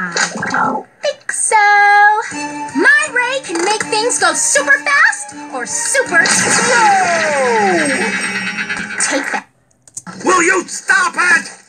I don't think so. My ray can make things go super fast or super slow. Take that. Will you stop it?